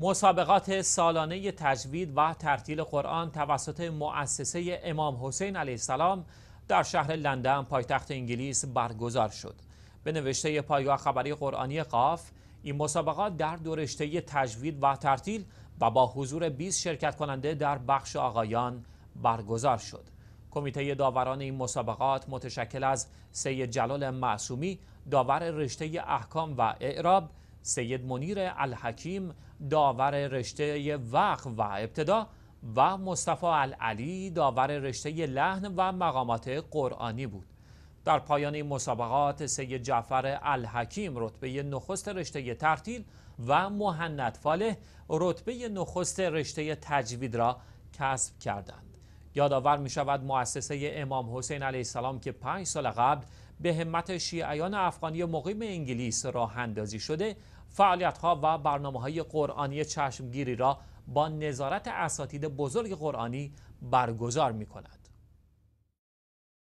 مسابقات سالانه تجوید و ترتیل قرآن توسط مؤسسه امام حسین علیه السلام در شهر لندن پایتخت انگلیس برگزار شد. به نوشته پایگاه خبری قرآنی قاف این مسابقات در دو رشته تجوید و ترتیل و با حضور 20 شرکت کننده در بخش آقایان برگزار شد. کمیته داوران این مسابقات متشکل از سید جلال معصومی داور رشته احکام و اعراب سید منیر الحکیم داور رشته وقف و ابتدا و مصطفی العلی داور رشته لحن و مقامات قرآنی بود. در پایان این مسابقات سید جعفر الحکیم رتبه نخست رشته ترتیل و محند فالح رتبه نخست رشته تجوید را کسب کردند. یادآور می شود مؤسسه امام حسین علیه السلام که پنج سال قبل به همت شیعیان افغانی مقیم انگلیس راه اندازی شده فعالیت ها و برنامه های قرآنی چشمگیری را با نظارت اساتید بزرگ قرآنی برگزار می کند.